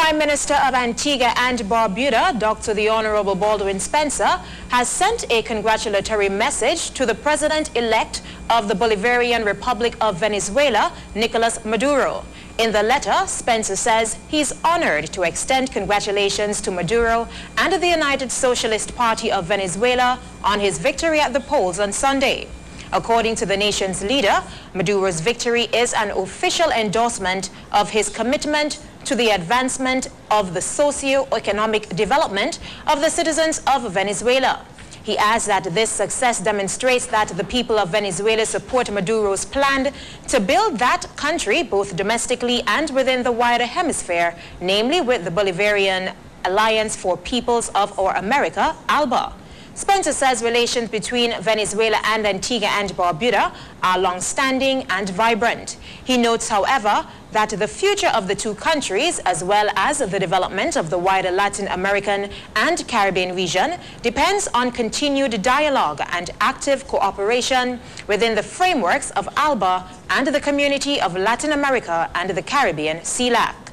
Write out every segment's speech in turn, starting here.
Prime Minister of Antigua and Barbuda, Dr. the Honorable Baldwin Spencer, has sent a congratulatory message to the President-elect of the Bolivarian Republic of Venezuela, Nicolas Maduro. In the letter, Spencer says he's honored to extend congratulations to Maduro and the United Socialist Party of Venezuela on his victory at the polls on Sunday. According to the nation's leader, Maduro's victory is an official endorsement of his commitment to the advancement of the socio-economic development of the citizens of Venezuela. He adds that this success demonstrates that the people of Venezuela support Maduro's plan to build that country both domestically and within the wider hemisphere, namely with the Bolivarian Alliance for Peoples of Our America, ALBA. Spencer says relations between Venezuela and Antigua and Barbuda are long-standing and vibrant. He notes, however, that the future of the two countries, as well as the development of the wider Latin American and Caribbean region, depends on continued dialogue and active cooperation within the frameworks of ALBA and the Community of Latin America and the Caribbean, CELAC.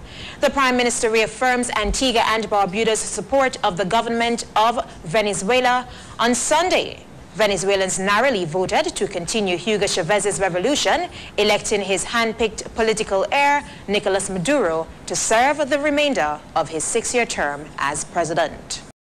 The Prime Minister reaffirms Antigua and Barbuda's support of the government of Venezuela. On Sunday, Venezuelans narrowly voted to continue Hugo Chavez's revolution, electing his hand-picked political heir, Nicolas Maduro, to serve the remainder of his six-year term as president.